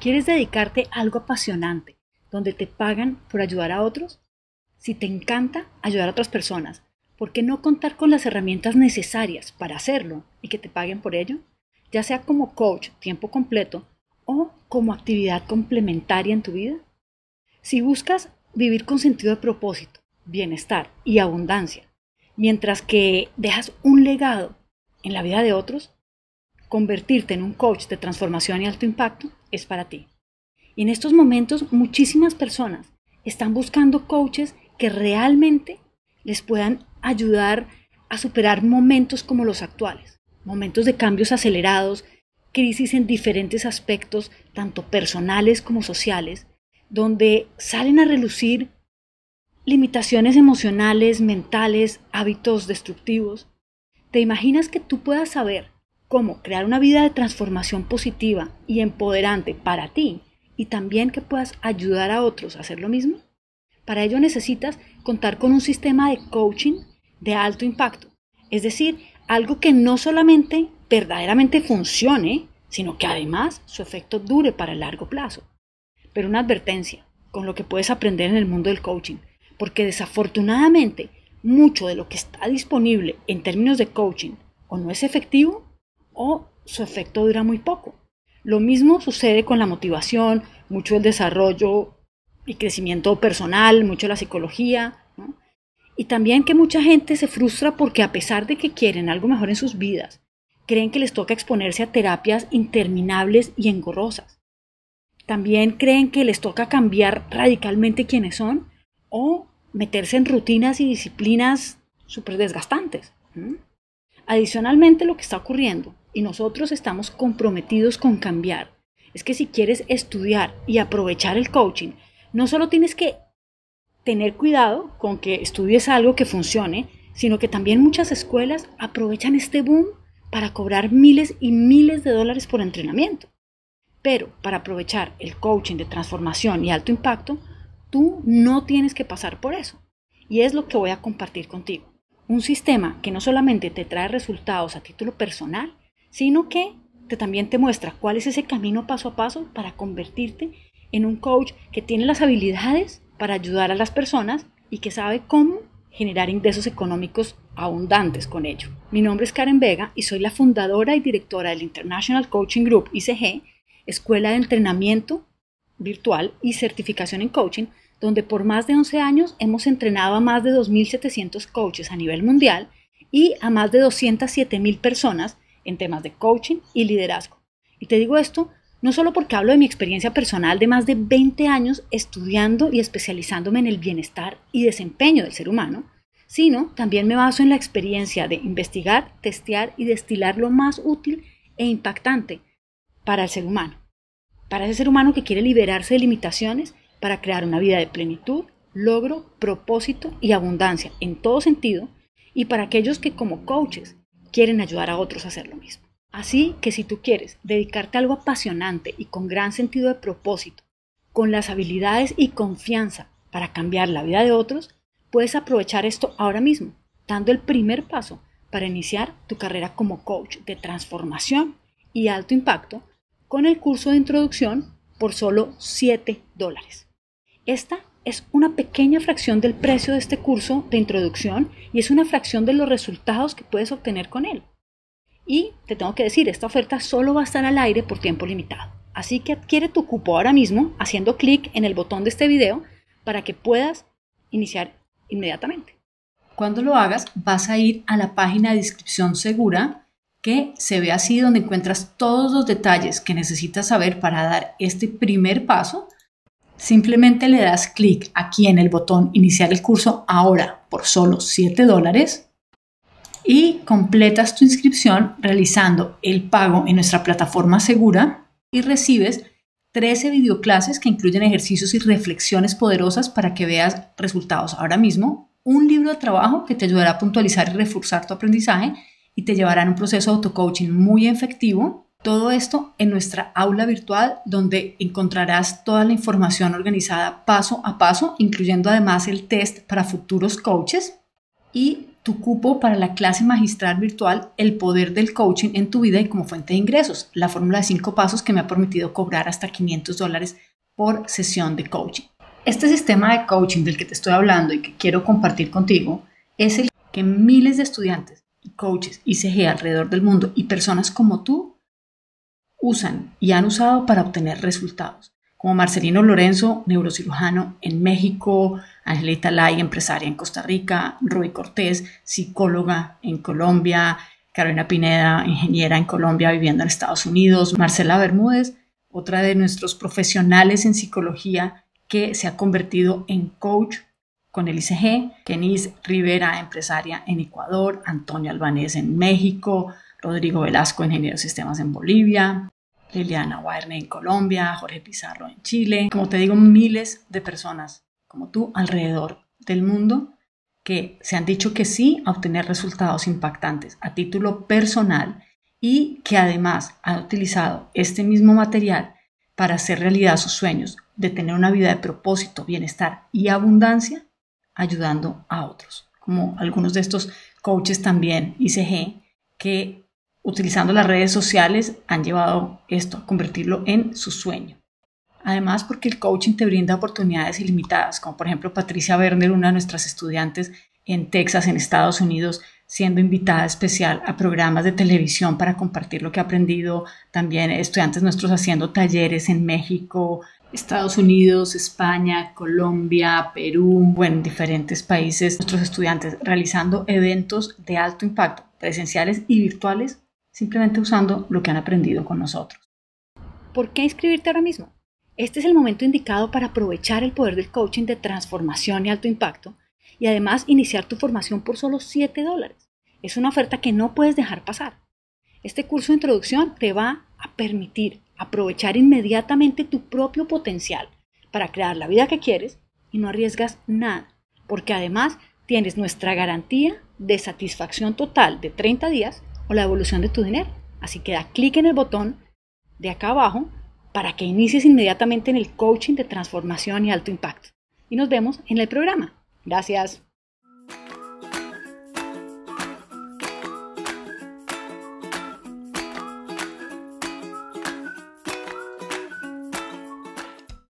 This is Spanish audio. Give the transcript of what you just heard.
¿Quieres dedicarte a algo apasionante, donde te pagan por ayudar a otros? Si te encanta ayudar a otras personas, ¿por qué no contar con las herramientas necesarias para hacerlo y que te paguen por ello? Ya sea como coach tiempo completo o como actividad complementaria en tu vida. Si buscas vivir con sentido de propósito, bienestar y abundancia, mientras que dejas un legado en la vida de otros, convertirte en un coach de transformación y alto impacto es para ti. Y en estos momentos muchísimas personas están buscando coaches que realmente les puedan ayudar a superar momentos como los actuales, momentos de cambios acelerados, crisis en diferentes aspectos, tanto personales como sociales, donde salen a relucir limitaciones emocionales, mentales, hábitos destructivos. ¿Te imaginas que tú puedas saber cómo crear una vida de transformación positiva y empoderante para ti y también que puedas ayudar a otros a hacer lo mismo? Para ello necesitas contar con un sistema de coaching de alto impacto, es decir, algo que no solamente verdaderamente funcione, sino que además su efecto dure para el largo plazo. Pero una advertencia con lo que puedes aprender en el mundo del coaching, porque desafortunadamente mucho de lo que está disponible en términos de coaching o no es efectivo o su efecto dura muy poco. Lo mismo sucede con la motivación, mucho el desarrollo y crecimiento personal, mucho la psicología, y también que mucha gente se frustra porque a pesar de que quieren algo mejor en sus vidas, creen que les toca exponerse a terapias interminables y engorrosas. También creen que les toca cambiar radicalmente quiénes son o meterse en rutinas y disciplinas súper desgastantes. Adicionalmente, lo que está ocurriendo y nosotros estamos comprometidos con cambiar. Es que si quieres estudiar y aprovechar el coaching, no solo tienes que tener cuidado con que estudies algo que funcione, sino que también muchas escuelas aprovechan este boom para cobrar miles y miles de dólares por entrenamiento. Pero para aprovechar el coaching de transformación y alto impacto, tú no tienes que pasar por eso. Y es lo que voy a compartir contigo. Un sistema que no solamente te trae resultados a título personal, sino que te, también te muestra cuál es ese camino paso a paso para convertirte en un coach que tiene las habilidades para ayudar a las personas y que sabe cómo generar ingresos económicos abundantes con ello. Mi nombre es Karen Vega y soy la fundadora y directora del International Coaching Group ICG, escuela de entrenamiento virtual y certificación en coaching, donde por más de 11 años hemos entrenado a más de 2.700 coaches a nivel mundial y a más de 207.000 personas en temas de coaching y liderazgo. Y te digo esto no solo porque hablo de mi experiencia personal de más de 20 años estudiando y especializándome en el bienestar y desempeño del ser humano, sino también me baso en la experiencia de investigar, testear y destilar lo más útil e impactante para el ser humano. Para ese ser humano que quiere liberarse de limitaciones para crear una vida de plenitud, logro, propósito y abundancia en todo sentido, y para aquellos que como coaches quieren ayudar a otros a hacer lo mismo. Así que si tú quieres dedicarte a algo apasionante y con gran sentido de propósito, con las habilidades y confianza para cambiar la vida de otros, puedes aprovechar esto ahora mismo, dando el primer paso para iniciar tu carrera como coach de transformación y alto impacto con el curso de introducción por solo 7 dólares. Esta es una pequeña fracción del precio de este curso de introducción y es una fracción de los resultados que puedes obtener con él. Y te tengo que decir, esta oferta solo va a estar al aire por tiempo limitado. Así que adquiere tu cupo ahora mismo haciendo clic en el botón de este video para que puedas iniciar inmediatamente. Cuando lo hagas, vas a ir a la página de inscripción segura que se ve así donde encuentras todos los detalles que necesitas saber para dar este primer paso Simplemente le das clic aquí en el botón Iniciar el curso ahora por solo 7 dólares y completas tu inscripción realizando el pago en nuestra plataforma segura y recibes 13 videoclases que incluyen ejercicios y reflexiones poderosas para que veas resultados ahora mismo, un libro de trabajo que te ayudará a puntualizar y reforzar tu aprendizaje y te llevará en un proceso de auto-coaching muy efectivo todo esto en nuestra aula virtual donde encontrarás toda la información organizada paso a paso, incluyendo además el test para futuros coaches y tu cupo para la clase magistral virtual El poder del coaching en tu vida y como fuente de ingresos, la fórmula de cinco pasos que me ha permitido cobrar hasta 500 dólares por sesión de coaching. Este sistema de coaching del que te estoy hablando y que quiero compartir contigo es el que miles de estudiantes coaches ICG alrededor del mundo y personas como tú usan y han usado para obtener resultados como Marcelino Lorenzo, neurocirujano en México, Angelita Lai, empresaria en Costa Rica, Roy Cortés, psicóloga en Colombia, Carolina Pineda, ingeniera en Colombia viviendo en Estados Unidos, Marcela Bermúdez, otra de nuestros profesionales en psicología que se ha convertido en coach con el ICG, Kenis Rivera, empresaria en Ecuador, Antonio Albanés en México, Rodrigo Velasco, ingeniero de sistemas en Bolivia, Liliana Wairne en Colombia, Jorge Pizarro en Chile, como te digo, miles de personas como tú alrededor del mundo que se han dicho que sí a obtener resultados impactantes a título personal y que además han utilizado este mismo material para hacer realidad sus sueños de tener una vida de propósito, bienestar y abundancia, ayudando a otros, como algunos de estos coaches también ICG que utilizando las redes sociales han llevado esto a convertirlo en su sueño. Además, porque el coaching te brinda oportunidades ilimitadas, como por ejemplo Patricia Werner, una de nuestras estudiantes en Texas, en Estados Unidos, siendo invitada especial a programas de televisión para compartir lo que ha aprendido. También estudiantes nuestros haciendo talleres en México, Estados Unidos, España, Colombia, Perú, en diferentes países. Nuestros estudiantes realizando eventos de alto impacto, presenciales y virtuales simplemente usando lo que han aprendido con nosotros. ¿Por qué inscribirte ahora mismo? Este es el momento indicado para aprovechar el poder del coaching de transformación y alto impacto y además iniciar tu formación por solo 7 dólares. Es una oferta que no puedes dejar pasar. Este curso de introducción te va a permitir aprovechar inmediatamente tu propio potencial para crear la vida que quieres y no arriesgas nada, porque además tienes nuestra garantía de satisfacción total de 30 días o la devolución de tu dinero. Así que da clic en el botón de acá abajo para que inicies inmediatamente en el coaching de transformación y alto impacto. Y nos vemos en el programa. Gracias.